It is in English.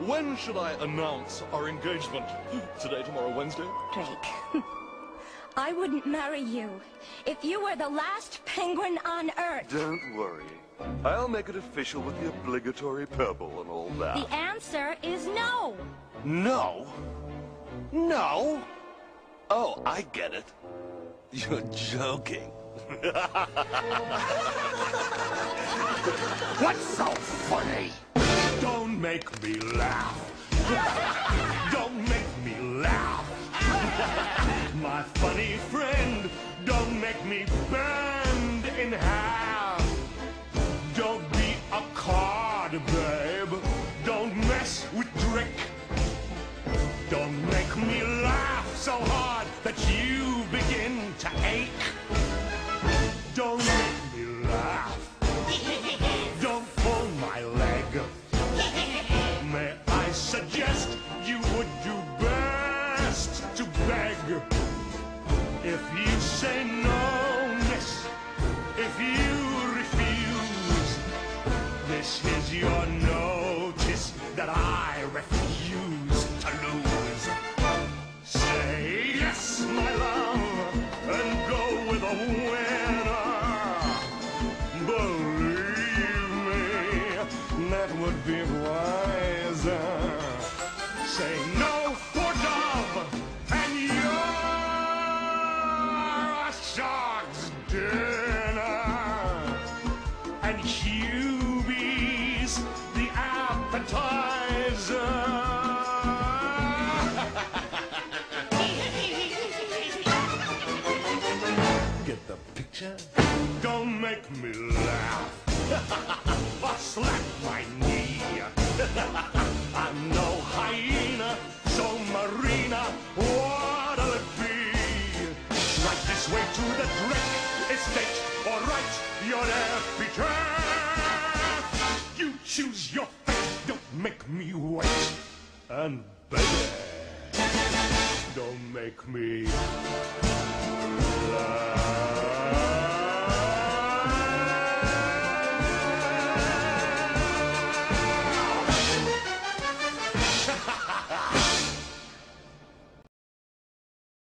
when should I announce our engagement? Today, tomorrow, Wednesday? Drake. I wouldn't marry you if you were the last penguin on Earth. Don't worry. I'll make it official with the obligatory purple and all that. The answer is no. No? No? Oh, I get it. You're joking. What's so funny? Don't make me laugh. Don't make me laugh. My funny friend, don't make me bend in half. Don't be a card, babe. Don't mess with Drake. Don't make me laugh so hard that you If you say no, miss, if you refuse, this is your notice that I refuse to lose. Say yes, my love, and go with a winner. Believe me, that would be wiser. Say no And Hubie's the appetizer. Get the picture? Don't make me laugh. or slap my knee. I'm no hyena, so Marina, what'll it be? Right this way to the Drake estate, or write your epitaph. Choose your fate, don't make me wait. And baby, don't make me.